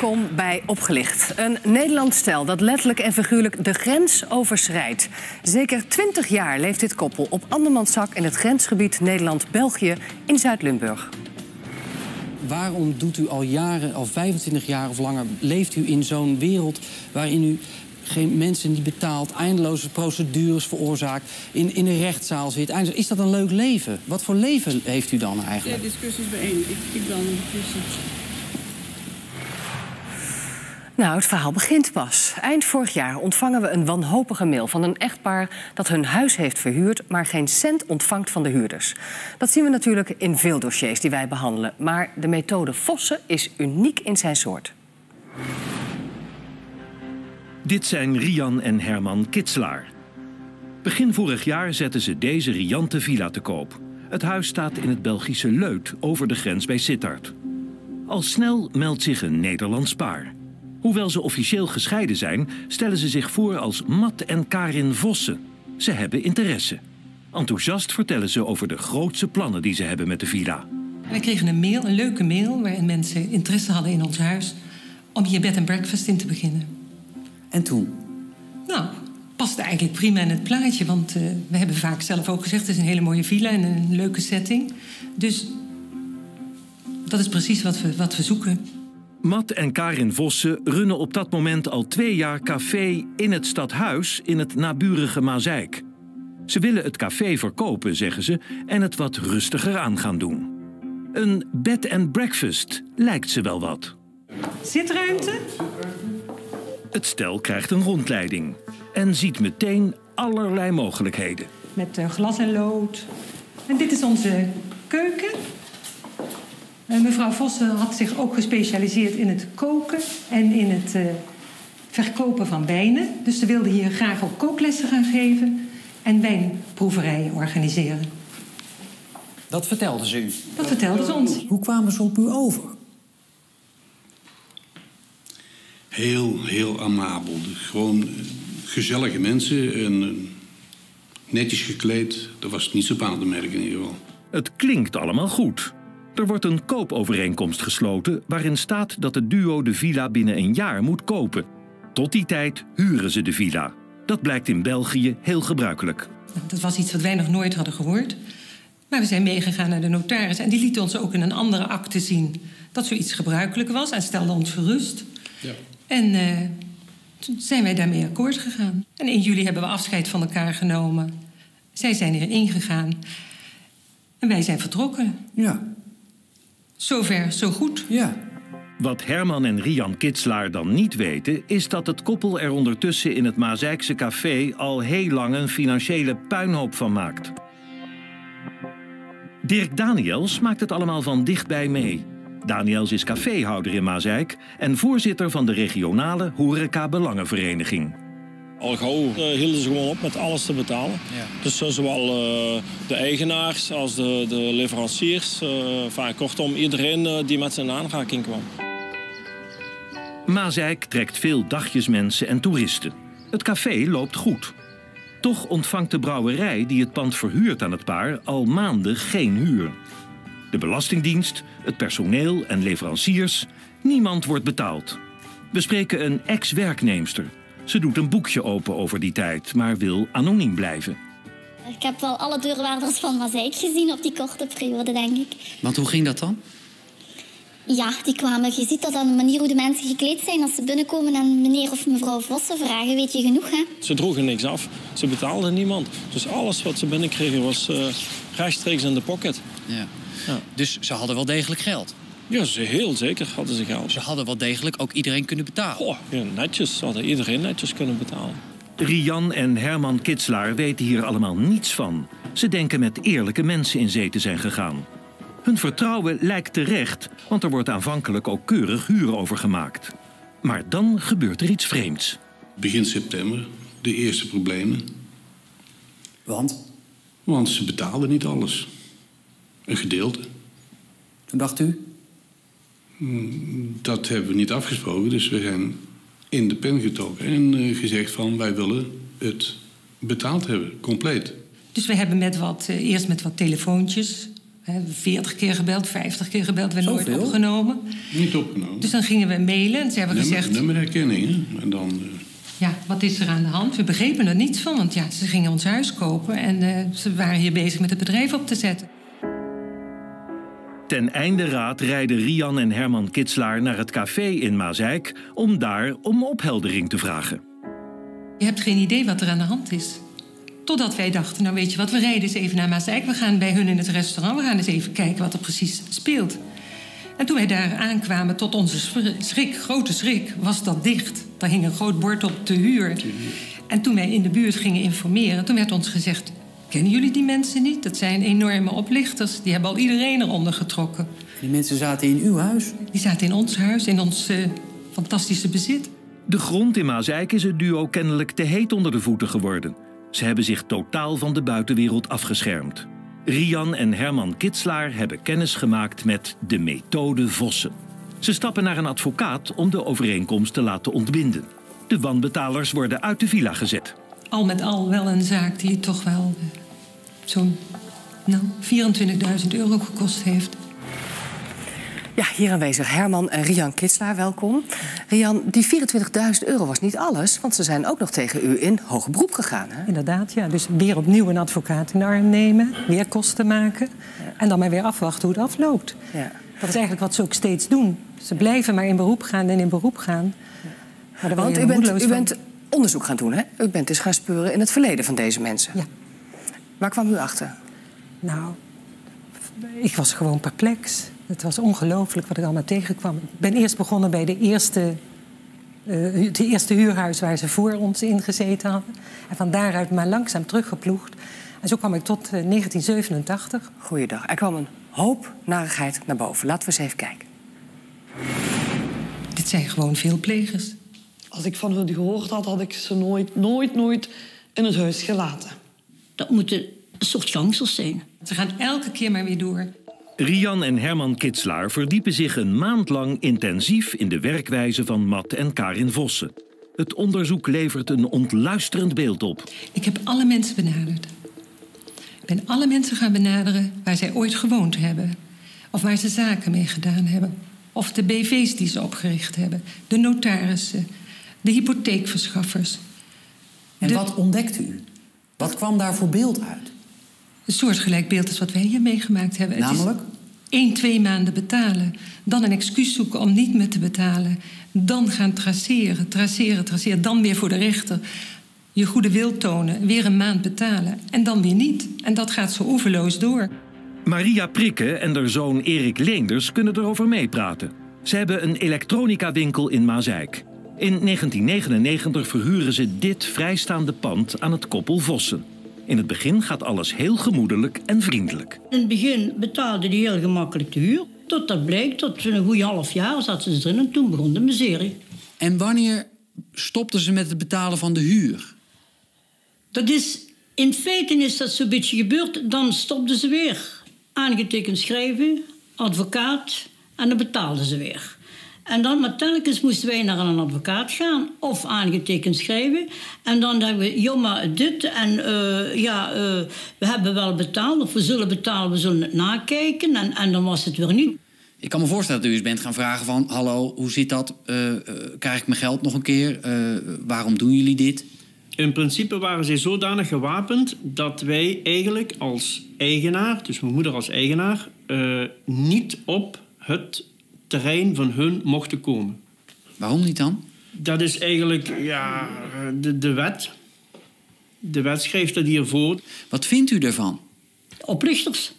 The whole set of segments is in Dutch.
Welkom bij Opgelicht. Een Nederlands stel dat letterlijk en figuurlijk de grens overschrijdt. Zeker 20 jaar leeft dit koppel op andermanszak in het grensgebied Nederland-België in Zuid-Limburg. Waarom doet u al jaren, al 25 jaar of langer, leeft u in zo'n wereld waarin u geen mensen die betaalt, eindeloze procedures veroorzaakt, in, in een rechtszaal zit? Eindeloos- Is dat een leuk leven? Wat voor leven heeft u dan eigenlijk? De discussies bijeen. Ik, ik dan discussie. Nou, het verhaal begint pas. Eind vorig jaar ontvangen we een wanhopige mail van een echtpaar dat hun huis heeft verhuurd, maar geen cent ontvangt van de huurders. Dat zien we natuurlijk in veel dossiers die wij behandelen. Maar de methode Vossen is uniek in zijn soort. Dit zijn Rian en Herman Kitslaar. Begin vorig jaar zetten ze deze riante villa te koop. Het huis staat in het Belgische Leut over de grens bij Sittard. Al snel meldt zich een Nederlands paar. Hoewel ze officieel gescheiden zijn, stellen ze zich voor als Matt en Karin Vossen. Ze hebben interesse. Enthousiast vertellen ze over de grootste plannen die ze hebben met de villa. Wij kregen een mail, een leuke mail, waarin mensen interesse hadden in ons huis om hier bed and breakfast in te beginnen. En toen? Nou, paste eigenlijk prima in het plaatje, want eh, we hebben vaak zelf ook gezegd: het is een hele mooie villa en een leuke setting. Dus dat is precies wat we, wat we zoeken. Matt en Karin Vossen runnen op dat moment al twee jaar café in het stadhuis in het naburige Mazeik. Ze willen het café verkopen, zeggen ze, en het wat rustiger aan gaan doen. Een bed and breakfast lijkt ze wel wat. Zitruimte? Het stel krijgt een rondleiding en ziet meteen allerlei mogelijkheden. Met eh, glas en lood. En dit is onze keuken. En mevrouw Vossen had zich ook gespecialiseerd in het koken en in het eh, verkopen van wijnen. Dus ze wilde hier graag ook kooklessen gaan geven en wijnproeverijen organiseren. Dat vertelde ze u. Dat vertelde ze ons. Hoe kwamen ze op u over? Heel, heel amabel. Gewoon eh, gezellige mensen en eh, netjes gekleed. Dat was niet zo aan te merken in ieder geval. Het klinkt allemaal goed. Er wordt een koopovereenkomst gesloten waarin staat dat het duo de villa binnen een jaar moet kopen. Tot die tijd huren ze de villa. Dat blijkt in België heel gebruikelijk. Dat was iets wat wij nog nooit hadden gehoord. Maar we zijn meegegaan naar de notaris en die liet ons ook in een andere akte zien dat zoiets gebruikelijk was en stelde ons gerust. Ja. En eh, toen zijn wij daarmee akkoord gegaan. En in juli hebben we afscheid van elkaar genomen. Zij zijn erin gegaan. En wij zijn vertrokken. Ja, Zover, zo goed. ja. Wat Herman en Rian Kitslaar dan niet weten, is dat het koppel er ondertussen in het Mazeikse café al heel lang een financiële puinhoop van maakt. Dirk Daniels maakt het allemaal van dichtbij mee. Daniels is caféhouder in Mazeik en voorzitter van de regionale Horeca Belangenvereniging. Al gauw eh, hielden ze gewoon op met alles te betalen. Dus eh, zowel eh, de eigenaars als de, de leveranciers. eh, enfin, kortom, iedereen die met zijn aanraking kwam. Mazeik trekt veel dagjesmensen en toeristen. Het café loopt goed. Toch ontvangt de brouwerij die het pand verhuurt aan het paar al maanden geen huur. De Belastingdienst, het personeel en leveranciers, niemand wordt betaald. We spreken een ex-werkneemster. Ze doet een boekje open over die tijd, maar wil anoniem blijven. Ik heb wel alle deurwaarders van Mazeik gezien op die korte periode, denk ik. Want hoe ging dat dan? Ja, die kwamen. Je ziet dat aan de manier hoe de mensen gekleed zijn als ze binnenkomen en meneer of mevrouw Vossen vragen. Weet je genoeg, hè? Ze droegen niks af. Ze betaalden niemand. Dus alles wat ze binnenkregen was eh, rechtstreeks in de pocket. Ja. Ja. Dus ze hadden wel degelijk geld. Ja, ze heel zeker hadden ze geld. Ze hadden wel degelijk ook iedereen kunnen betalen. Goh, ja, netjes. Ze hadden iedereen netjes kunnen betalen. Rian en Herman Kitslaar weten hier allemaal niets van. Ze denken met eerlijke mensen in zee te zijn gegaan. Hun vertrouwen lijkt terecht, want er wordt aanvankelijk ook keurig huur over gemaakt. Maar dan gebeurt er iets vreemds. Begin september, de eerste problemen. Want? Want ze betaalden niet alles. Een gedeelte. Toen dacht u? Dat hebben we niet afgesproken, dus we zijn in de pen getrokken en eh, gezegd van wij willen het betaald hebben, compleet. Dus we hebben met wat, eh, eerst met wat telefoontjes Hè, 40 keer gebeld, 50 keer gebeld, werd nooit opgenomen. Niet opgenomen. Dus dan gingen we mailen en ze hebben Nummer, gezegd... nummerherkenning, hè? En dan... eh, Ja, wat is er aan de hand? We begrepen er niets van, want ja, ze gingen ons huis kopen... en eh, ze waren hier bezig met het bedrijf op te zetten. Ten einde raad rijden Rian en Herman Kitslaar naar het café in Maasijk om daar om opheldering te vragen. Je hebt geen idee wat er aan de hand is. Totdat wij dachten, nou weet je wat, we rijden eens even naar Maasijk. We gaan bij hun in het restaurant, we gaan eens even kijken wat er precies speelt. En toen wij daar aankwamen, tot onze schrik, grote schrik, was dat dicht. Daar hing een groot bord op te huur. En toen wij in de buurt gingen informeren, toen werd ons gezegd... kennen jullie die mensen niet? Dat zijn enorme oplichters. Die hebben al iedereen eronder getrokken. Die mensen zaten in uw huis. Die zaten in ons huis, in ons eh, fantastische bezit. De grond in Maasijk is het duo kennelijk te heet onder de voeten geworden. Ze hebben zich totaal van de buitenwereld afgeschermd. Rian en Herman Kitslaar hebben kennis gemaakt met de methode Vossen. Ze stappen naar een advocaat om de overeenkomst te laten ontbinden. De wanbetalers worden uit de villa gezet. Al met al wel een zaak die toch wel eh, zo'n nou, 24.000 euro gekost heeft. Ja, hier aanwezig Herman en Rian Kitslaar, welkom. Rian, die 24.000 euro was niet alles, want ze zijn ook nog tegen u in hoger beroep gegaan. Hè? Inderdaad, ja. Dus weer opnieuw een advocaat in de arm nemen, weer kosten maken... en dan maar weer afwachten hoe het afloopt. Ja. Dat is eigenlijk wat ze ook steeds doen. Ze blijven maar in beroep gaan en in beroep gaan. Maar Want je u bent, u bent onderzoek gaan doen, hè? U bent dus gaan speuren in het verleden van deze mensen. Ja. Waar kwam u achter? Nou, ik was gewoon perplex. Het was ongelooflijk wat ik allemaal tegenkwam. Ik ben eerst begonnen bij de eerste, eh het eerste huurhuis waar ze voor ons in gezeten hadden. En van daaruit maar langzaam teruggeploegd. En zo kwam ik tot eh, 1987. Goeiedag. Er kwam een hoop narigheid naar boven. Laten we eens even kijken. Dit zijn gewoon veel plegers. Als ik van hun gehoord had, had ik ze nooit, nooit, nooit in het huis gelaten. Dat moeten een soort gangsters zijn. Ze gaan elke keer maar weer door. Rian en Herman Kitslaar verdiepen zich een maand lang intensief in de werkwijze van Matt en Karin Vossen. Het onderzoek levert een ontluisterend beeld op. Ik heb alle mensen benaderd. Ik ben alle mensen gaan benaderen waar zij ooit gewoond hebben. Of waar ze zaken mee gedaan hebben. Of de BV's die ze opgericht hebben. De notarissen. De hypotheekverschaffers. En De- wat ontdekte u? Wat kwam daar voor beeld uit? Een soortgelijk beeld als wat wij hier meegemaakt hebben. Is Namelijk? één, twee maanden betalen. Dan een excuus zoeken om niet meer te betalen. Dan gaan traceren, traceren, traceren. Dan weer voor de rechter. Je goede wil tonen. Weer een maand betalen. En dan weer niet. En dat gaat zo oeverloos door. Maria Prikke en haar zoon Erik Leenders kunnen erover meepraten. Ze hebben een elektronica-winkel in Maasijk. In 1999 verhuren ze dit vrijstaande pand aan het koppel Vossen. In het begin gaat alles heel gemoedelijk en vriendelijk. In het begin betaalde die heel gemakkelijk de huur. Tot dat bleek, tot een goede half jaar zaten ze erin en toen begon de miserie. En wanneer stopten ze met het betalen van de huur? Dat is, in feite is dat zo'n beetje gebeurd. Dan stopten ze weer. Aangetekend schrijven, advocaat en dan betaalden ze weer. En dan, maar telkens moesten wij naar een advocaat gaan of aangetekend schrijven. En dan dachten we, joh, maar dit en eh, ja, eh, we hebben wel betaald of we zullen betalen, we zullen het nakijken. En, en dan was het weer niet. Ik kan me voorstellen dat u eens bent gaan vragen van... hallo, hoe zit dat? Eh, eh, krijg ik mijn geld nog een keer? Eh, waarom doen jullie dit? In principe waren zij zodanig gewapend dat wij eigenlijk als eigenaar, dus mijn moeder als eigenaar, eh, niet op het terrein van hun mochten komen. Waarom niet dan? Dat is eigenlijk ja, de, de wet. De wet schrijft dat hiervoor. Wat vindt u ervan? Oplichters.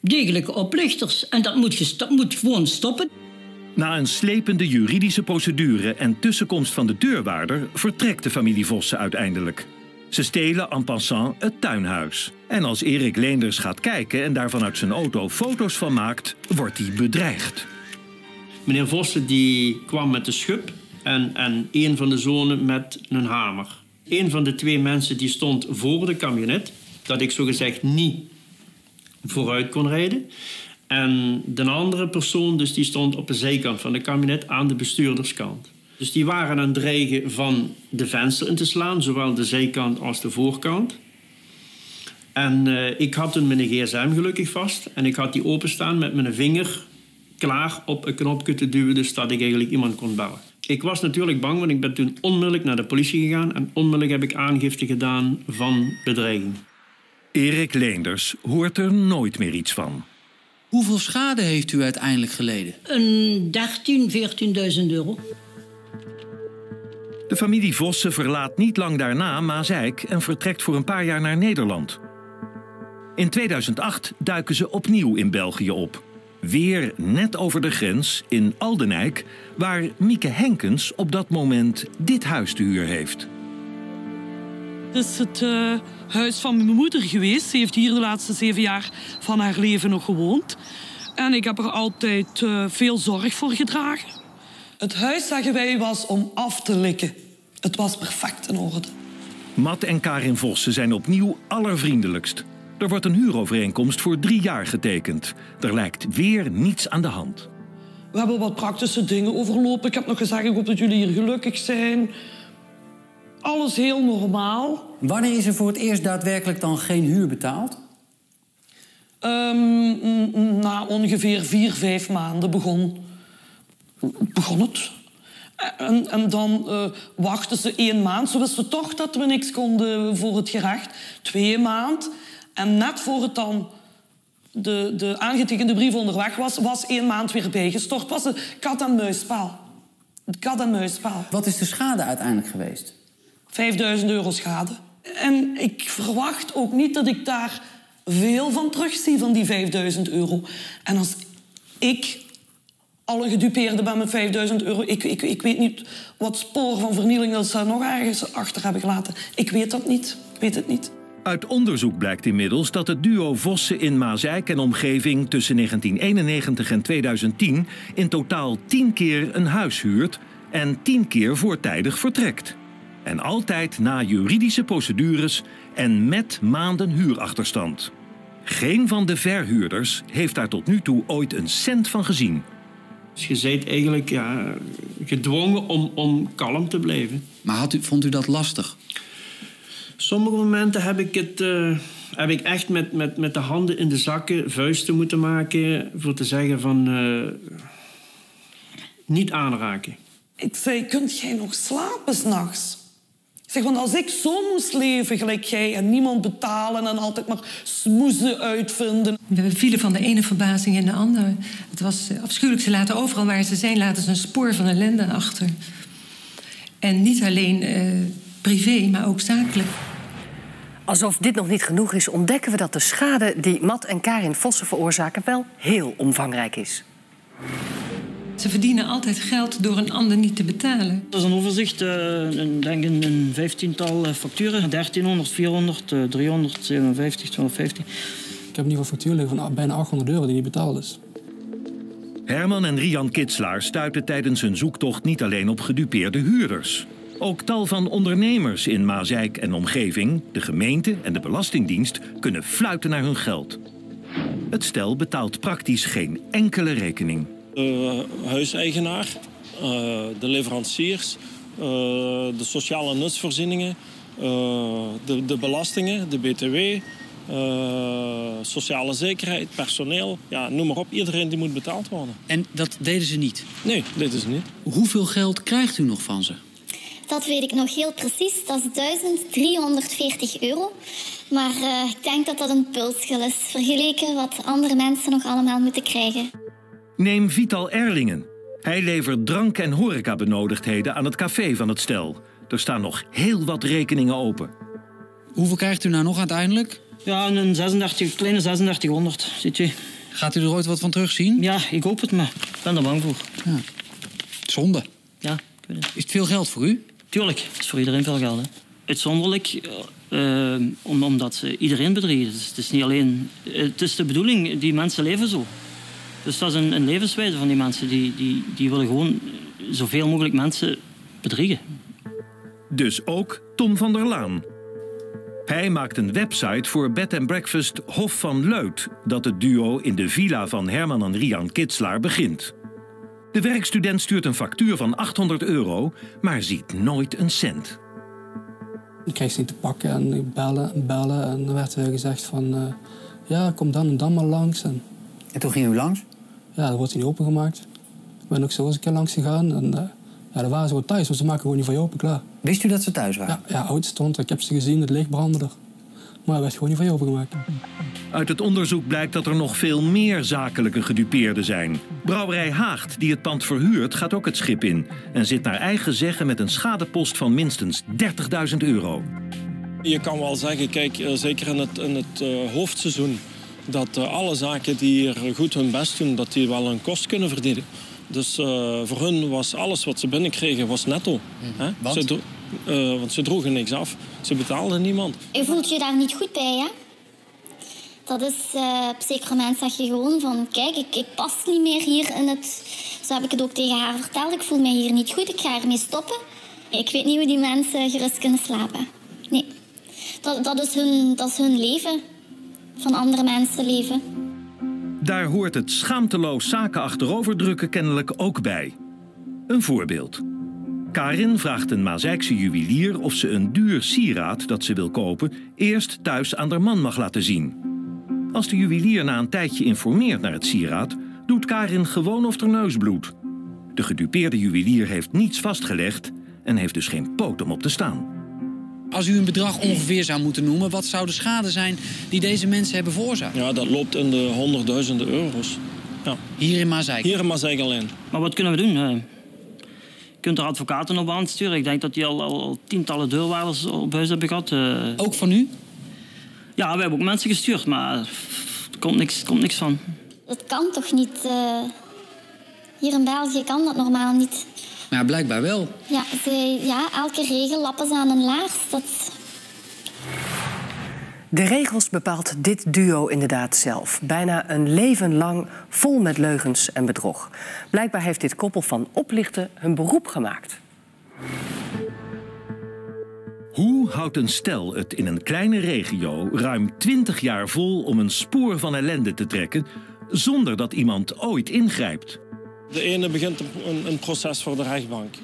Degelijke oplichters. En dat moet, gesta- moet gewoon stoppen. Na een slepende juridische procedure en tussenkomst van de deurwaarder vertrekt de familie Vossen uiteindelijk. Ze stelen en passant het tuinhuis. En als Erik Leenders gaat kijken en daar vanuit zijn auto foto's van maakt, wordt hij bedreigd. Meneer Vossen die kwam met de schub en, en een van de zonen met een hamer. Een van de twee mensen die stond voor de camionet, dat ik zogezegd niet vooruit kon rijden. En de andere persoon, dus die stond op de zijkant van de kabinet aan de bestuurderskant. Dus die waren aan het dreigen van de venster in te slaan, zowel de zijkant als de voorkant. En eh, ik had toen mijn gsm gelukkig vast. En ik had die openstaan met mijn vinger klaar op een knopje te duwen... dus dat ik eigenlijk iemand kon bellen. Ik was natuurlijk bang, want ik ben toen onmiddellijk naar de politie gegaan... en onmiddellijk heb ik aangifte gedaan van bedreiging. Erik Leenders hoort er nooit meer iets van. Hoeveel schade heeft u uiteindelijk geleden? Een 13, 14.000 euro. De familie Vossen verlaat niet lang daarna Maasijk en vertrekt voor een paar jaar naar Nederland. In 2008 duiken ze opnieuw in België op. Weer net over de grens in Aldenijk, waar Mieke Henkens op dat moment dit huis te huur heeft. Het is het eh, huis van mijn moeder geweest. Ze heeft hier de laatste zeven jaar van haar leven nog gewoond. En ik heb er altijd eh, veel zorg voor gedragen. Het huis, zeggen wij, was om af te likken. Het was perfect in orde. Matt en Karin Vossen zijn opnieuw allervriendelijkst. Er wordt een huurovereenkomst voor drie jaar getekend. Er lijkt weer niets aan de hand. We hebben wat praktische dingen overlopen. Ik heb nog gezegd, ik hoop dat jullie hier gelukkig zijn. Alles heel normaal. Wanneer is er voor het eerst daadwerkelijk dan geen huur betaald? Ehm, mm, na ongeveer vier, vijf maanden begon, begon het. En, en dan eh, wachten ze één maand. Ze wisten toch dat we niks konden voor het gerecht. Twee maand. En net voor het dan de, de aangetekende brief onderweg was, was één maand weer bijgestort. was een kat-en-muisspel. Het kat-en-muisspel. Wat is de schade uiteindelijk geweest? 5000 euro schade. En ik verwacht ook niet dat ik daar veel van terugzie van die 5000 euro. En als ik al een gedupeerde ben met 5000 euro... Ik, ik, ik weet niet wat sporen van vernieling dat ze nog ergens achter hebben gelaten. Ik weet dat niet. Weet het niet. Uit onderzoek blijkt inmiddels dat het duo Vossen in Maasijk en omgeving tussen 1991 en 2010 in totaal 10 keer een huis huurt en 10 keer voortijdig vertrekt. En altijd na juridische procedures en met maanden huurachterstand. Geen van de verhuurders heeft daar tot nu toe ooit een cent van gezien. Dus je bent eigenlijk ja, gedwongen om, om kalm te blijven. Maar had u, vond u dat lastig? Sommige momenten heb ik, het, uh, heb ik echt met, met, met de handen in de zakken vuisten moeten maken... voor te zeggen van... Uh, niet aanraken. Ik zei, kunt jij nog slapen s'nachts? Ik zeg, want als ik zo moest leven gelijk jij... en niemand betalen en altijd maar smoezen uitvinden... We vielen van de ene verbazing in de andere. Het was afschuwelijk. Ze laten overal waar ze zijn... laten ze een spoor van ellende achter. En niet alleen... Uh, privé, maar ook zakelijk. Alsof dit nog niet genoeg is, ontdekken we dat de schade die Matt en Karin Vossen veroorzaken wel heel omvangrijk is. Ze verdienen altijd geld door een ander niet te betalen. Dat is een overzicht, uh, een, denk een vijftiental facturen. 1300, 400, uh, 357, 250. Ik heb in ieder geval factuur liggen van bijna 800 euro die niet betaald is. Herman en Rian Kitslaar stuiten tijdens hun zoektocht niet alleen op gedupeerde huurders. Ook tal van ondernemers in Maasijk en omgeving, de gemeente en de Belastingdienst kunnen fluiten naar hun geld. Het stel betaalt praktisch geen enkele rekening. De huiseigenaar, uh, de leveranciers, uh, de sociale nutsvoorzieningen, uh, de, de, belastingen, de BTW, sociale zekerheid, personeel, ja, noem maar op. Iedereen die moet betaald worden. En dat deden ze niet? Nee, deden ze niet. Hoeveel geld krijgt u nog van ze? Dat weet ik nog heel precies. Dat is 1340 euro. Maar uh, ik denk dat dat een pulsschil is vergeleken wat andere mensen nog allemaal moeten krijgen. Neem Vital Erlingen. Hij levert drank- en horecabenodigdheden aan het café van het stel. Er staan nog heel wat rekeningen open. Hoeveel krijgt u nou nog uiteindelijk? Ja, een 36, kleine 3600, ziet u. Gaat u er ooit wat van terugzien? Ja, ik hoop het, maar ik ben er bang voor. Ja. Zonde. Ja, ik weet het. Is het veel geld voor u? Tuurlijk, het is voor iedereen veel geld. Hè. Uitzonderlijk, uh, om, omdat ze iedereen bedriegen. Het is niet alleen... Het is de bedoeling, die mensen leven zo. Dus dat is een, een levenswijze van die mensen. Die, die, die willen gewoon zoveel mogelijk mensen bedriegen. Dus ook Tom van der Laan. Hij maakt een website voor bed and breakfast Hof van Leut... dat het duo in de villa van Herman en Rian Kitslaar begint. De werkstudent stuurt een factuur van 800 euro, maar ziet nooit een cent. Ik kreeg ze niet te pakken en bellen en bellen. En dan werd er gezegd van... eh, ja, kom dan en dan maar langs. En, En toen ging u langs? Ja, dan wordt hij niet opengemaakt. Ik ben ook zo eens een keer langs gegaan. En eh, ja, dan waren ze gewoon thuis, want ze maken gewoon niet voor je open, klaar. Wist u dat ze thuis waren? Ja, ja oud stond. Ik heb ze gezien, het licht brandde er. Maar hij werd gewoon niet voor je opengemaakt. Uit het onderzoek blijkt dat er nog veel meer zakelijke gedupeerden zijn. Brouwerij Haagt, die het pand verhuurt, gaat ook het schip in... en zit naar eigen zeggen met een schadepost van minstens 30.000 euro. Je kan wel zeggen, kijk, eh, zeker in het, in het eh, hoofdseizoen... dat eh, alle zaken die hier goed hun best doen, dat die wel een kost kunnen verdienen. Dus eh, voor hun was alles wat ze binnenkregen was netto. hè? want? Ze, dro- eh, want ze droegen niks af. Ze betaalden niemand. Je voelt je daar niet goed bij, hè? Dat is eh, op zekere moment zeg je gewoon van... Kijk, ik, ik pas niet meer hier in het... Zo heb ik het ook tegen haar verteld. Ik voel me hier niet goed, ik ga ermee stoppen. Ik weet niet hoe die mensen gerust kunnen slapen. Nee. Dat, dat, is, hun, dat is hun leven. Van andere mensen leven. Daar hoort het schaamteloos zaken achteroverdrukken kennelijk ook bij. Een voorbeeld. Karin vraagt een Mazeikse juwelier of ze een duur sieraad dat ze wil kopen... eerst thuis aan haar man mag laten zien. Als de juwelier na een tijdje informeert naar het sieraad... doet Karin gewoon of ter neus. De gedupeerde juwelier heeft niets vastgelegd... en heeft dus geen poot om op te staan. Als u een bedrag ongeveer zou moeten noemen, wat zou de schade zijn die deze mensen hebben veroorzaakt? Ja, dat loopt in de honderdduizenden euro's. Ja. Hier in Mazeik? Hier in Mazeik alleen. Maar wat kunnen we doen? Eh, Je kunt er advocaten op aansturen. Ik denk dat die al, al, al tientallen deurwaarders op huis hebben gehad. eh. Ook van u? Ja, we hebben ook mensen gestuurd, maar er komt niks, komt niks van. Dat kan toch niet... eh, Hier in België kan dat normaal niet. Ja, blijkbaar wel. Ja, ze, ja, elke regel lappen ze aan een laars. Dat, De regels bepaalt dit duo inderdaad zelf. Bijna een leven lang vol met leugens en bedrog. Blijkbaar heeft dit koppel van oplichten hun beroep gemaakt. Hoe houdt een stel het in een kleine regio ruim 20 jaar vol om een spoor van ellende te trekken zonder dat iemand ooit ingrijpt? De ene begint een, een, proces voor de rechtbank.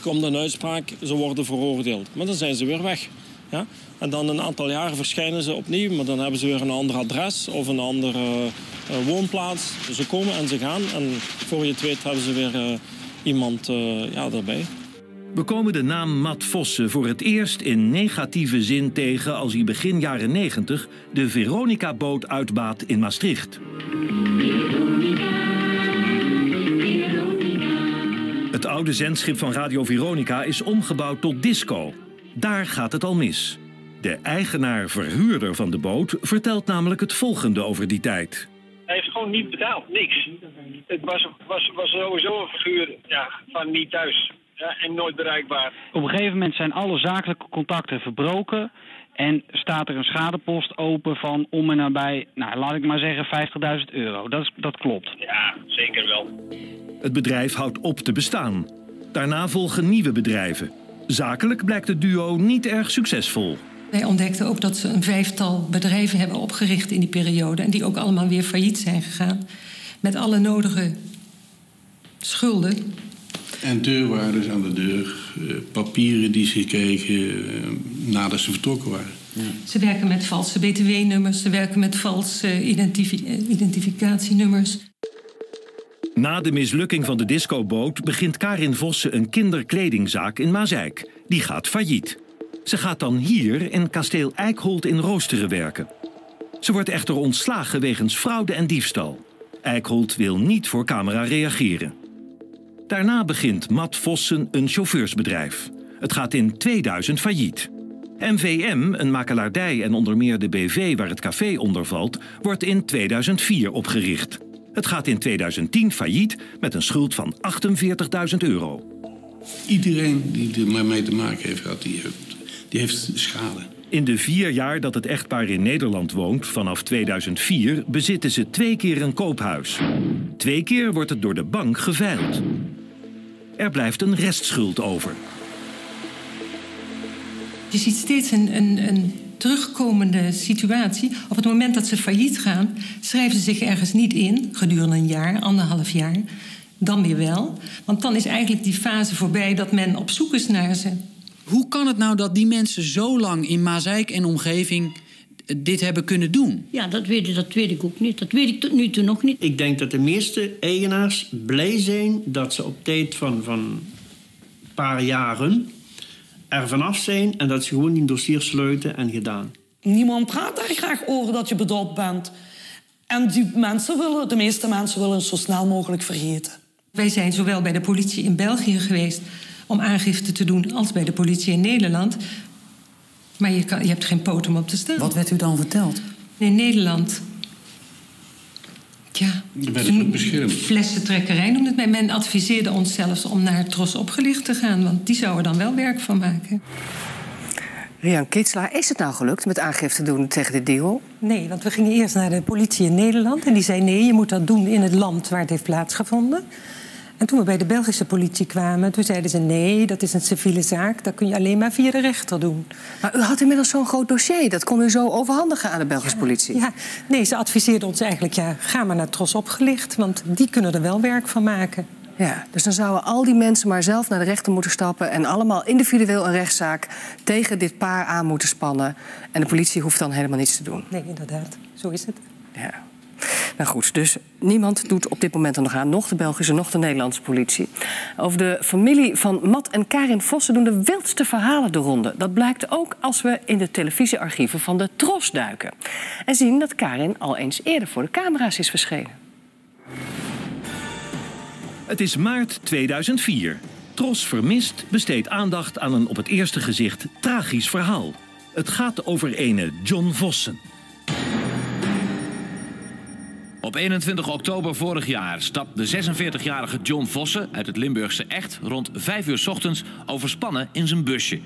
Komt een uitspraak, ze worden veroordeeld. Maar dan zijn ze weer weg. Ja? En dan een aantal jaren verschijnen ze opnieuw, maar dan hebben ze weer een ander adres of een andere eh, woonplaats. Ze komen en ze gaan en voor je het weet hebben ze weer eh, iemand eh, ja, erbij. We komen de naam Matt Vossen voor het eerst in negatieve zin tegen als hij begin jaren 90 de Veronica-boot uitbaat in Maastricht. Het oude zendschip van Radio Veronica is omgebouwd tot disco. Daar gaat het al mis. De eigenaar-verhuurder van de boot vertelt namelijk het volgende over die tijd. Hij heeft gewoon niet betaald, niks. Het was, was, was sowieso een figuur ja, van niet thuis ja, en nooit bereikbaar. Op een gegeven moment zijn alle zakelijke contacten verbroken. En staat er een schadepost open van om en nabij, nou, laat ik maar zeggen, 50.000 euro. Dat, is, dat klopt. Ja, zeker wel. Het bedrijf houdt op te bestaan. Daarna volgen nieuwe bedrijven. Zakelijk blijkt het duo niet erg succesvol. Wij ontdekten ook dat ze een vijftal bedrijven hebben opgericht in die periode. En die ook allemaal weer failliet zijn gegaan. Met alle nodige schulden. En deurwaarders aan de deur, eh, papieren die ze kregen eh, nadat ze vertrokken waren. Ze werken met valse btw-nummers. Ze werken met valse identifi- eh, identificatienummers. Na de mislukking van de discoboot begint Karin Vossen een kinderkledingzaak in Mazeik. Die gaat failliet. Ze gaat dan hier in kasteel Eikholt in Roosteren werken. Ze wordt echter ontslagen wegens fraude en diefstal. Eikholt wil niet voor camera reageren. Daarna begint Matt Vossen een chauffeursbedrijf. Het gaat in 2000 failliet. MVM, een makelaardij en onder meer de BV waar het café onder valt, wordt in 2004 opgericht. Het gaat in 2010 failliet met een schuld van 48.000 euro. Iedereen die er maar mee te maken heeft gehad, die heeft, die heeft schade. In de vier jaar dat het echtpaar in Nederland woont, vanaf 2004, bezitten ze twee keer een koophuis. Twee keer wordt het door de bank geveild. Er blijft een restschuld over. Je ziet steeds een, een, een terugkomende situatie. Op het moment dat ze failliet gaan, schrijven ze zich ergens niet in, gedurende een jaar, anderhalf jaar. Dan weer wel. Want dan is eigenlijk die fase voorbij dat men op zoek is naar ze. Hoe kan het nou dat die mensen zo lang in Mazeik en omgeving dit hebben kunnen doen? Ja, dat weet, ik, dat weet ik ook niet. Dat weet ik tot nu toe nog niet. Ik denk dat de meeste eigenaars blij zijn dat ze op tijd van, van een paar jaren er vanaf zijn en dat ze gewoon die dossier sluiten en gedaan. Niemand praat daar graag over dat je bedoeld bent. En die mensen willen, de meeste mensen willen het zo snel mogelijk vergeten. Wij zijn zowel bij de politie in België geweest om aangifte te doen als bij de politie in Nederland. Maar je, kan, je hebt geen poot om op te staan. Wat werd u dan verteld? In Nederland. Ja, Je bent ook beschermd. flessentrekkerij noemde het mij. Men adviseerde ons zelfs om naar Tros opgelicht te gaan, want die zou er dan wel werk van maken. Rian Kitselaar, is het nou gelukt met aangifte doen tegen dit deal? Nee, want we gingen eerst naar de politie in Nederland en die zei nee, je moet dat doen in het land waar het heeft plaatsgevonden. En toen we bij de Belgische politie kwamen, toen zeiden ze nee, dat is een civiele zaak, dat kun je alleen maar via de rechter doen. Maar u had inmiddels zo'n groot dossier, dat kon u zo overhandigen aan de Belgische politie. Ja, nee, ze adviseerden ons eigenlijk, ja, ga maar naar Tros opgelicht, want die kunnen er wel werk van maken. Ja, dus dan zouden al die mensen maar zelf naar de rechter moeten stappen en allemaal individueel een rechtszaak tegen dit paar aan moeten spannen. En de politie hoeft dan helemaal niets te doen. Nee, inderdaad, zo is het. Ja. Nou goed, dus niemand doet op dit moment er nog aan. Nog de Belgische, nog de Nederlandse politie. Over de familie van Matt en Karin Vossen doen de wildste verhalen de ronde. Dat blijkt ook als we in de televisiearchieven van de Tros duiken. En zien dat Karin al eens eerder voor de camera's is verschenen. Het is maart 2004. Tros Vermist besteedt aandacht aan een op het eerste gezicht tragisch verhaal. Het gaat over ene John Vossen. Op 21 oktober vorig jaar stapt de 46-jarige John Vossen uit het Limburgse Echt rond 5 uur ochtends overspannen in zijn busje.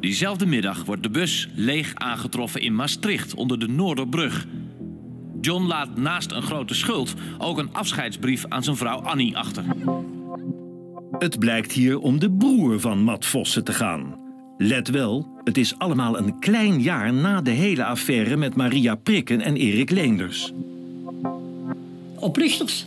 Diezelfde middag wordt de bus leeg aangetroffen in Maastricht onder de Noorderbrug. John laat naast een grote schuld ook een afscheidsbrief aan zijn vrouw Annie achter. Het blijkt hier om de broer van Matt Vossen te gaan. Let wel, het is allemaal een klein jaar na de hele affaire met Maria Prikken en Erik Leenders. Oplichters.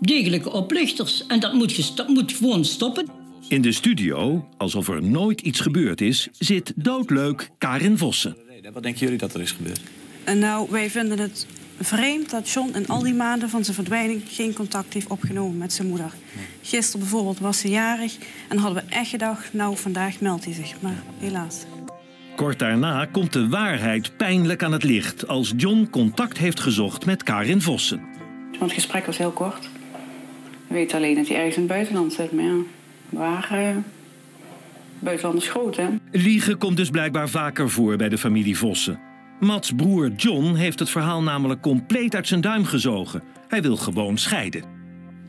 Degelijke oplichters. En dat moet, gesta- moet gewoon stoppen. In de studio, alsof er nooit iets gebeurd is, zit doodleuk Karin Vossen. Wat denken jullie dat er is gebeurd? En nou, wij vinden het vreemd dat John in al die maanden van zijn verdwijning geen contact heeft opgenomen met zijn moeder. Gisteren bijvoorbeeld was ze jarig en hadden we echt gedacht, nou vandaag meldt hij zich. Maar helaas. Kort daarna komt de waarheid pijnlijk aan het licht als John contact heeft gezocht met Karin Vossen. Want het gesprek was heel kort. We weten alleen dat hij ergens in het buitenland zit. Maar ja, waar? eh buitenland is groot, hè? Liegen komt dus blijkbaar vaker voor bij de familie Vossen. Mats broer John heeft het verhaal namelijk compleet uit zijn duim gezogen. Hij wil gewoon scheiden.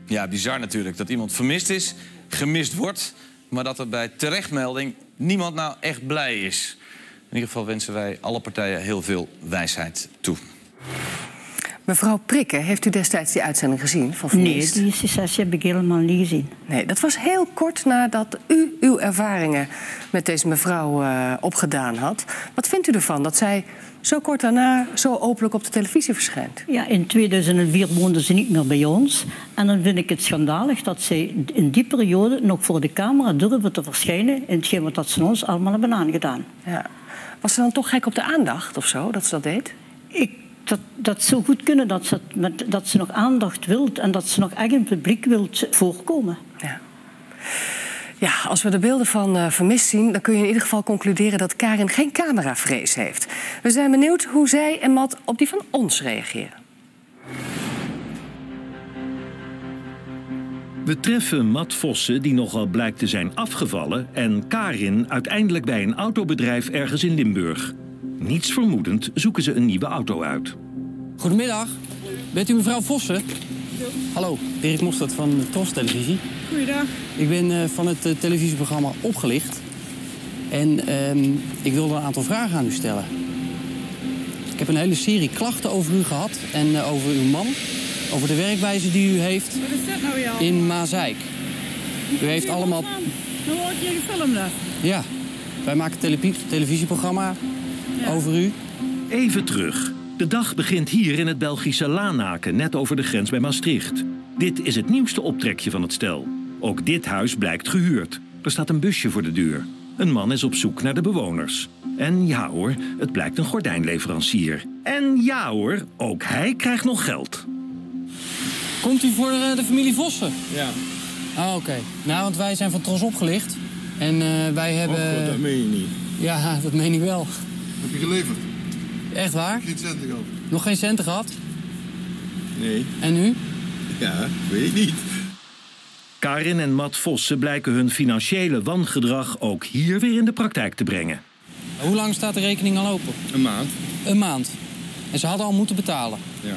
Ja, bizar natuurlijk dat iemand vermist is, gemist wordt... maar dat er bij terechtmelding niemand nou echt blij is. In ieder geval wensen wij alle partijen heel veel wijsheid toe. Mevrouw Prikken, heeft u destijds die uitzending gezien van Nee, die sessie heb ik helemaal niet gezien. Nee, dat was heel kort nadat u uw ervaringen met deze mevrouw eh, opgedaan had. Wat vindt u ervan dat zij zo kort daarna zo openlijk op de televisie verschijnt? Ja, in 2004 woonde ze niet meer bij ons. En dan vind ik het schandalig dat zij in die periode nog voor de camera durven te verschijnen... in hetgeen wat dat ze ons allemaal hebben aangedaan. Ja. Was ze dan toch gek op de aandacht of zo, dat ze dat deed? Ik, dat, dat zou goed kunnen dat ze, dat ze nog aandacht wilt... en dat ze nog echt in publiek wilt voorkomen. Ja. Ja, als we de beelden van eh, Vermist zien... dan kun je in ieder geval concluderen dat Karin geen cameravrees heeft. We zijn benieuwd hoe zij en Matt op die van ons reageren. We treffen Matt Vossen, die nogal blijkt te zijn afgevallen... en Karin uiteindelijk bij een autobedrijf ergens in Limburg. Niets vermoedend zoeken ze een nieuwe auto uit. Goedemiddag. Bent u mevrouw Vossen? Hallo, Erik Mostert van Tros Televisie. Goeiedag. Ik ben eh, van het eh, televisieprogramma Opgelicht. En ehm, ik wilde een aantal vragen aan u stellen. Ik heb een hele serie klachten over u gehad en eh, over uw man. Over de werkwijze die u heeft nou in Mazeik. U heeft allemaal... Dan word je gefilmd. hè? Ja, wij maken een televi- televisieprogramma over u. Even terug. De dag begint hier in het Belgische Lanaken, net over de grens bij Maastricht. Dit is het nieuwste optrekje van het stel. Ook dit huis blijkt gehuurd. Er staat een busje voor de deur. Een man is op zoek naar de bewoners. En ja hoor, het blijkt een gordijnleverancier. En ja hoor, ook hij krijgt nog geld. Komt u voor eh, de familie Vossen? Ja. Ah, oké. Nou, want wij zijn van Tros opgelicht. En eh, wij hebben... Och, dat meen je niet. Ja, dat meen ik wel. Heb je geleverd? Echt waar? Geen centen gehad? Nog geen centen gehad? Nee. En nu? Ja, weet ik niet. Karin en Matt Vossen blijken hun financiële wangedrag ook hier weer in de praktijk te brengen. Hoe lang staat de rekening al open? Een maand. Een maand. En ze hadden al moeten betalen. Ja.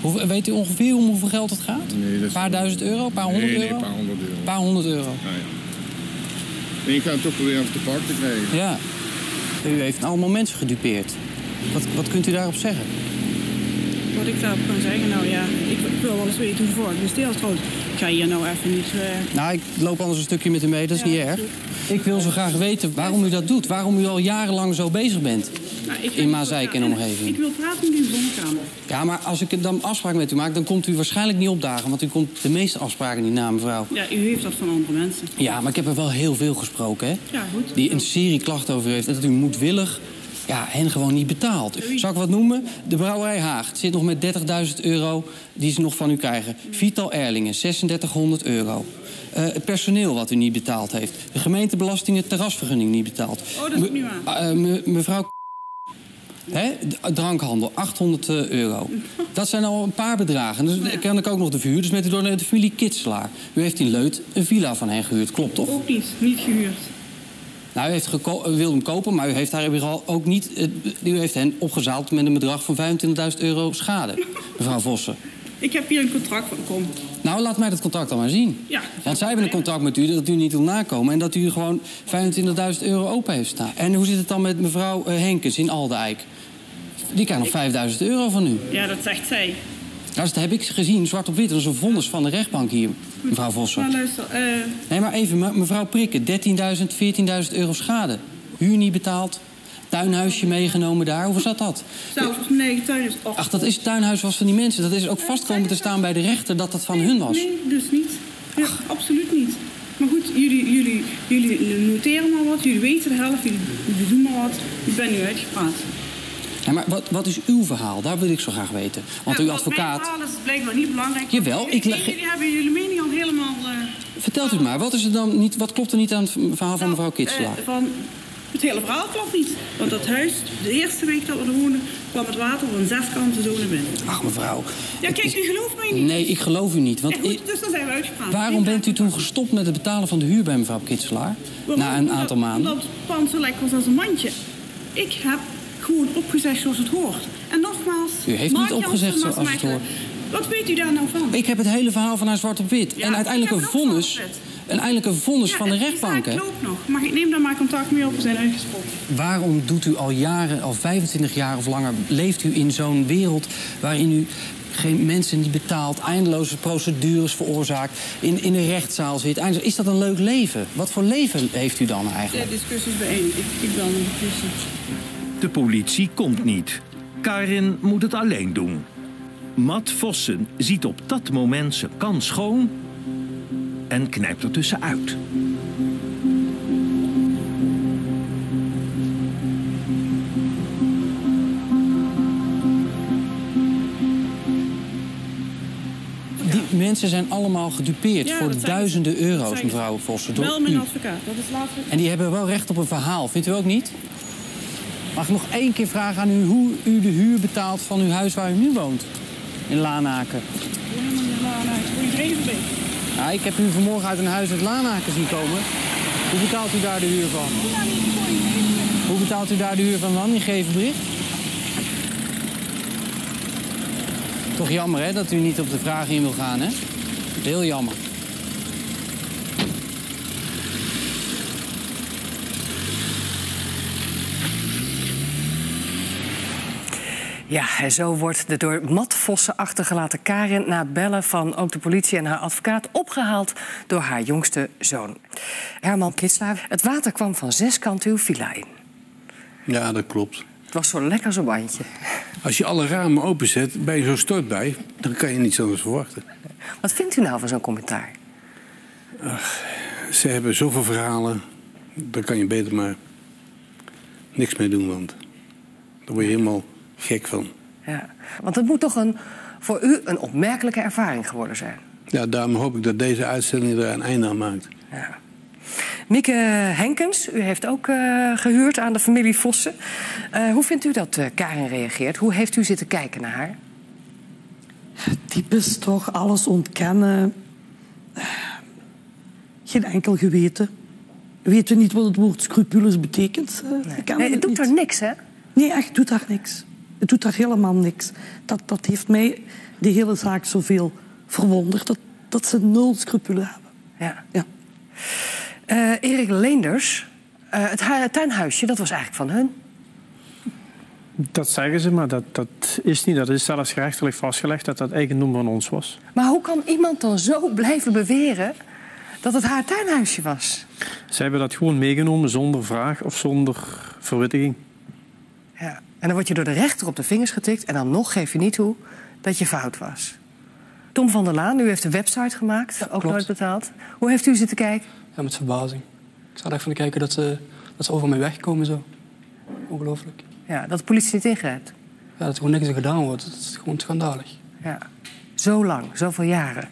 Hoe, weet u ongeveer om hoeveel geld het gaat? Nee, dat Een is... paar duizend euro? Een paar honderd nee, nee, euro? een paar honderd euro. Een paar honderd euro. Ja, ja. En ik ga het toch proberen te pak te krijgen. Ja. U heeft allemaal mensen gedupeerd. Wat, wat kunt u daarop zeggen? Wat ik daarop kan zeggen, nou ja, ik, ik wil wel eens weten hoe voor gesteld trouwens. Ik ga hier nou even niet... eh, Nou, ik loop anders een stukje met u mee, dat is niet erg. Ik wil zo graag weten waarom u dat doet. Waarom u al jarenlang zo bezig bent. Nou, In Maasijk en omgeving. Ik wil praten met u in de zonnekamer. Ja, maar als ik dan afspraak met u maak, dan komt u waarschijnlijk niet opdagen. Want u komt de meeste afspraken niet na, mevrouw. Ja, u heeft dat van andere mensen. Ja, maar ik heb er wel heel veel gesproken, hè. Ja, goed. Die een serie klachten over heeft. En dat u moedwillig ja, hen gewoon niet betaalt. Zal ik wat noemen? De brouwerij Haag zit nog met 30.000 euro die ze nog van u krijgen. Vital Erlingen, 3600 euro. Eh, het personeel wat u niet betaald heeft. De gemeentebelastingen, terrasvergunning niet betaald. Oh, dat is ook niet waar. Eh, me- mevrouw Hè? Drankhandel, 800 eh, euro. Dat zijn al een paar bedragen. Dus dan kan ik ook nog de verhuur. Dus met door de familie Kitselaar. U heeft in Leut een villa van hen gehuurd, klopt toch? Ook niet, niet gehuurd. Nou, u heeft wilde hem kopen, maar u heeft daar ook niet... eh, u heeft hen opgezaald met een bedrag van 25.000 euro schade. Mevrouw Vossen. Ik heb hier een contract van kom. Nou, laat mij dat contract dan maar zien. Ja. Want zij hebben een contract met u dat u niet wil nakomen... en dat u gewoon 25.000 euro open heeft staan. En hoe zit het dan met mevrouw eh, Henkens in Aldeijk? Die krijgt nog 5.000 euro van u. Ja, dat zegt zij. Nou, dat heb ik gezien, zwart op wit. Dat is een vonnis van de rechtbank hier, mevrouw Vossen. Maar luister, eh, Nee, maar even, me- mevrouw Prikken, 13.000, 14.000 euro schade. Huur niet betaald, tuinhuisje meegenomen daar. Hoeveel zat dat? zelfs als mijn eigen tuin is op. Ach, dat is het tuinhuis was van die mensen. Dat is ook vast komen te staan bij de rechter dat dat van hun was. Nee, dus niet. Ja, absoluut niet. Maar goed, jullie, jullie, jullie noteren maar wat, jullie weten de helft, jullie, jullie doen maar wat. Ik ben nu uitgepraat. Ja, maar wat, wat is uw verhaal? Daar wil ik zo graag weten. Want Ja, uw advocaat... Mijn verhaal is blijkbaar niet belangrijk. Jawel, ik leg- Jullie hebben jullie mening al helemaal... eh, Vertelt u het maar, wat, is er dan niet, wat klopt er niet aan het verhaal van mevrouw Kitselaar? eh, van, het hele verhaal klopt niet. Want dat huis, de eerste week dat we er woonden, kwam het water van zes kanten zo naar binnen. Ach, mevrouw. Ja, kijk, u gelooft mij niet. Nee, ik geloof u niet. Want Ja, goed, ik- dus dan zijn we uitgepraat. waarom bent u toen gestopt met het betalen van de huur bij mevrouw Kitselaar? Na een aantal maanden. Omdat het pand zo lekker was als een mandje. Ik heb gewoon opgezegd zoals het hoort. En nogmaals... U heeft niet opgezegd zoals het hoort. Wat weet u daar nou van? Ik heb het hele verhaal van haar zwart op wit. en uiteindelijk een vonnis. En eindelijk een vonnis van de rechtbank. hè? Ik loop nog. Maar ik neem daar maar contact mee op. We zijn uitgesproken. Waarom doet u al jaren, al 25 jaar of langer, leeft u in zo'n wereld waarin u geen mensen niet betaalt, eindeloze procedures veroorzaakt, in, in een rechtszaal zit? Eindeloos- Is dat een leuk leven? Wat voor leven heeft u dan eigenlijk? De discussie is beëindigd. Ik, ik bel een discussie. De politie komt niet. Karin moet het alleen doen. Matt Vossen ziet op dat moment zijn kans schoon en knijpt er tussenuit. Die mensen zijn allemaal gedupeerd Ja, voor duizenden euro's, mevrouw Vossen. Door Wel mijn u. advocaat. Dat is. En die hebben wel recht op een verhaal, vindt u ook niet? Mag ik nog één keer vragen aan u hoe u de huur betaalt van uw huis waar u nu woont? In Laanaken. Ja, ik heb u vanmorgen uit een huis uit Laanaken zien komen. Hoe betaalt u daar de huur van? Hoe betaalt u daar de huur van dan? Die geven bericht? Toch jammer hè, dat u niet op de vraag in wil gaan hè? Heel jammer. Ja, en zo wordt de door Matt Vossen achtergelaten Karin... na bellen van ook de politie en haar advocaat... opgehaald door haar jongste zoon. Herman Kitslaar, het water kwam van zes kanten uw villa in. Ja, dat klopt. Het was zo lekker zo'n bandje. Als je alle ramen openzet bij zo'n stortbui, dan kan je niets anders verwachten. Wat vindt u nou van zo'n commentaar? ze hebben zoveel verhalen. Daar kan je beter maar niks mee doen, want daar word je helemaal gek van. Ja. Want het moet toch een, voor u een opmerkelijke ervaring geworden zijn. Ja, daarom hoop ik dat deze uitzending er een einde aan maakt. Ja. Mieke Henkens, u heeft ook eh, gehuurd aan de familie Vossen. Eh, hoe vindt u dat uh, Karin reageert? Hoe heeft u zitten kijken naar haar? Typisch toch, alles ontkennen. Geen enkel geweten. Weten niet wat het woord scrupules betekent? Nee. nee het doet er niks, hè? Nee, echt, het doet daar niks. Het doet daar helemaal niks. Dat, dat heeft mij de hele zaak zoveel verwonderd. Dat, dat ze nul scrupules hebben. Ja. ja. Uh, Erik Leenders, uh, het tuinhuisje, dat was eigenlijk van hun. Dat zeggen ze, maar dat, dat is niet. Dat is zelfs gerechtelijk vastgelegd dat dat eigendom van ons was. Maar hoe kan iemand dan zo blijven beweren dat het haar tuinhuisje was? Ze hebben dat gewoon meegenomen zonder vraag of zonder verwittiging. Ja, en dan word je door de rechter op de vingers getikt en dan nog geef je niet toe dat je fout was. Tom van der Laan, u heeft een website gemaakt, ook klopt. nooit betaald. Hoe heeft u zitten kijken? Ja, met verbazing. Ik zat echt van te kijken dat ze, dat ze over mij wegkomen zo. Ongelooflijk. Ja, dat de politie niet ingrijpt. Ja, dat er gewoon niks aan gedaan wordt. Dat is gewoon schandalig. Ja. Zo lang, zoveel jaren.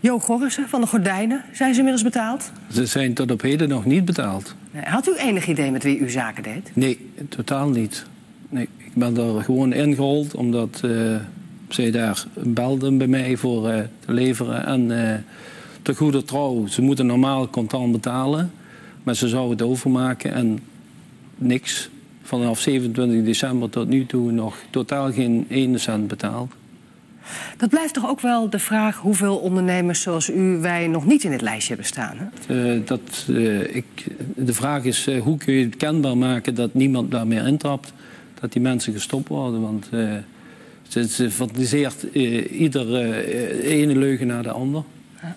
Jo Gorrissen van de Gordijnen, zijn ze inmiddels betaald? Ze zijn tot op heden nog niet betaald. Had u enig idee met wie u zaken deed? Nee, totaal niet. Ik ben er gewoon ingerold omdat uh, zij daar belden bij mij voor uh, te leveren. En uh, te goede trouw, ze moeten normaal contant betalen. Maar ze zouden het overmaken en niks. Vanaf 27 december tot nu toe nog totaal geen ene cent betaald. Dat blijft toch ook wel de vraag hoeveel ondernemers zoals u wij nog niet in het lijstje hebben staan? Hè? Uh, dat, uh, ik, de vraag is uh, hoe kun je het kenbaar maken dat niemand daar meer intrapt. Dat die mensen gestopt worden. Want ze, ze fantaseert ieder ene leugen naar de ander. Ja.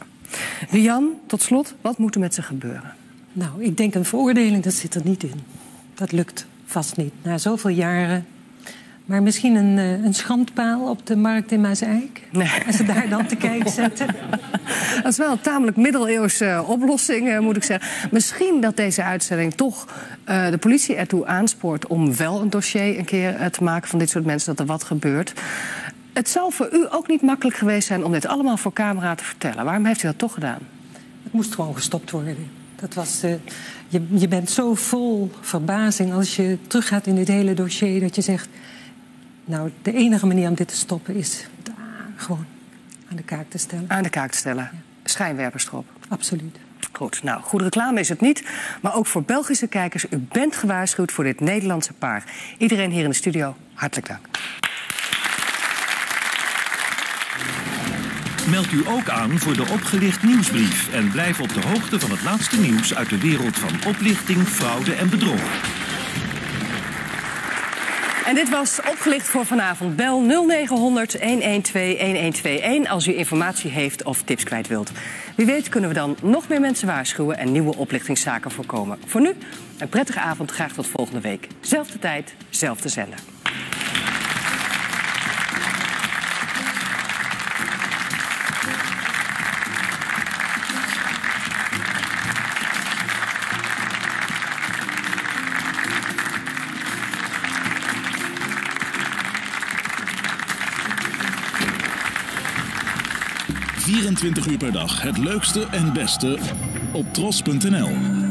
Rian, tot slot, wat moet er met ze gebeuren? Nou, ik denk een veroordeling, dat zit er niet in. Dat lukt vast niet. Na zoveel jaren maar misschien een, een schandpaal op de markt in Maaseik? Nee. En ze daar dan te kijken zetten? Dat is wel een tamelijk middeleeuwse oplossing, moet ik zeggen. Misschien dat deze uitzending toch uh, de politie ertoe aanspoort... om wel een dossier een keer te maken van dit soort mensen, dat er wat gebeurt. Het zal voor u ook niet makkelijk geweest zijn om dit allemaal voor camera te vertellen. Waarom heeft u dat toch gedaan? Het moest gewoon gestopt worden. Dat was, uh, je, je bent zo vol verbazing als je teruggaat in dit hele dossier... dat je zegt, nou, de enige manier om dit te stoppen is het gewoon aan de kaak te stellen. Aan de kaak te stellen. Ja. Schijnwerpers erop. Absoluut. Goed, nou, goede reclame is het niet. Maar ook voor Belgische kijkers, u bent gewaarschuwd voor dit Nederlandse paar. Iedereen hier in de studio, hartelijk dank. Meld u ook aan voor de opgelicht nieuwsbrief en blijf op de hoogte van het laatste nieuws uit de wereld van oplichting, fraude en bedrog. En dit was opgelicht voor vanavond. Bel 0900 112 1121 als u informatie heeft of tips kwijt wilt. Wie weet kunnen we dan nog meer mensen waarschuwen en nieuwe oplichtingszaken voorkomen. Voor nu, een prettige avond. Graag tot volgende week. Zelfde tijd, zelfde zender. ...24 uur per dag het leukste en beste op tros.nl.